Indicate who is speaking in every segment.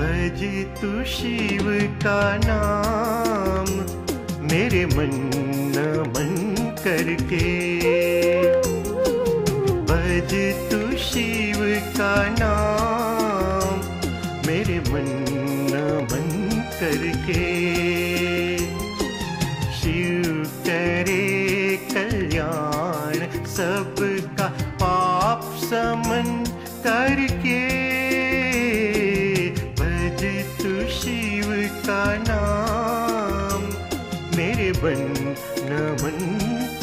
Speaker 1: भज तू शिव का नाम मेरे मन न मन करके। भज तू शिव का नाम मेरे मन न मन करके। शिव करे कल्याण सबका पाप समन करके। शिव का नाम मेरे बन नमन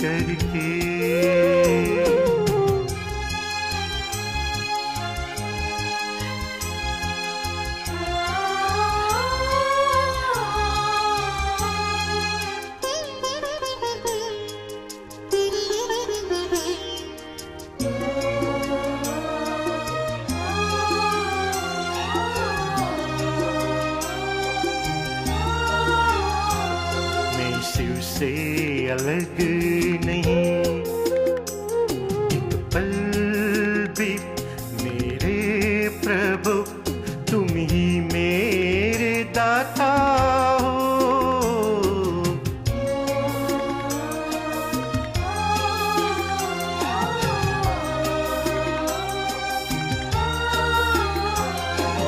Speaker 1: करके। से अलग नहीं। पल भी मेरे प्रभु, तुम ही मेरे दाता हो।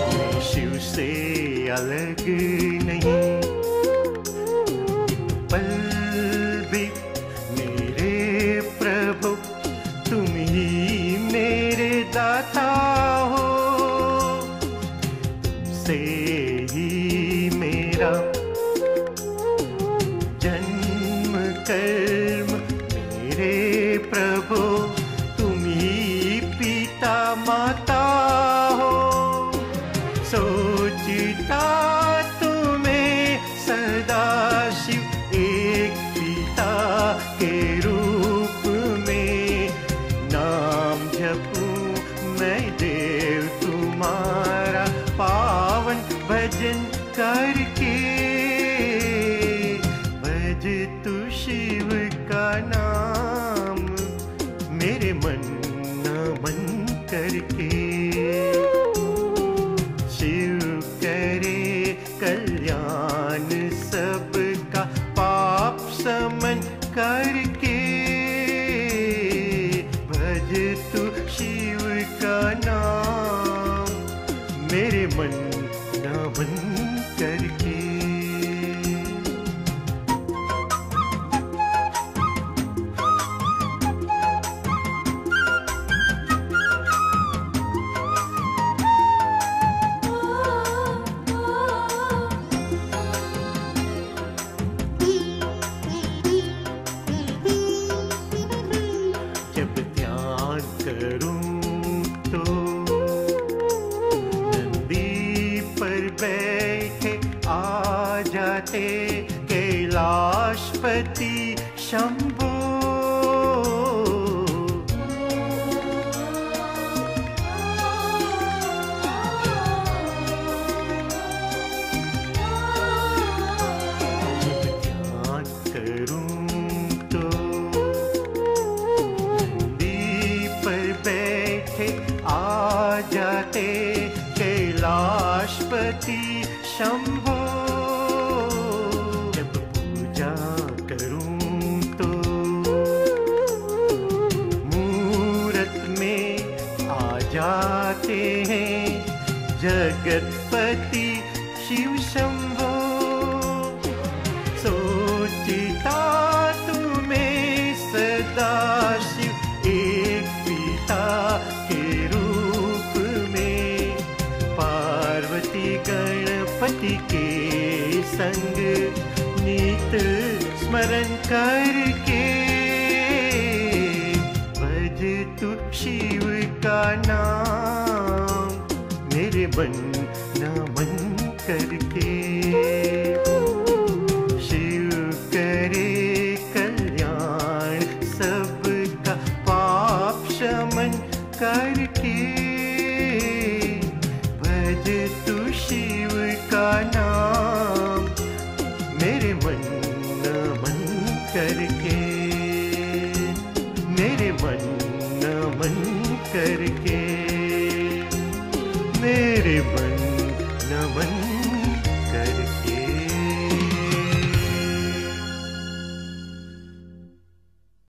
Speaker 1: मैं शिव से अलग प्रभु, तुम ही पिता माता हो। सोचता तुम्हें सदा शिव, एक पिता के रूप में। नाम जपूं मैं देव, तुम्हारा पावन भजन करके मेरे मन न मन करके। शिव करे कल्याण सबका पाप समन करके। भज तू शिव का नाम मेरे मन नमन करके। बैठे आ जाते कैलाशपति शंभो। करूँ तो कैलाशपति शंभो। जब पूजा करूँ तो मूरत में आ जाते हैं जगतपति शिव शंभो। के संग नित स्मरण करके भज तू शिव का नाम मेरे मन नमन करके। करके मेरे नमन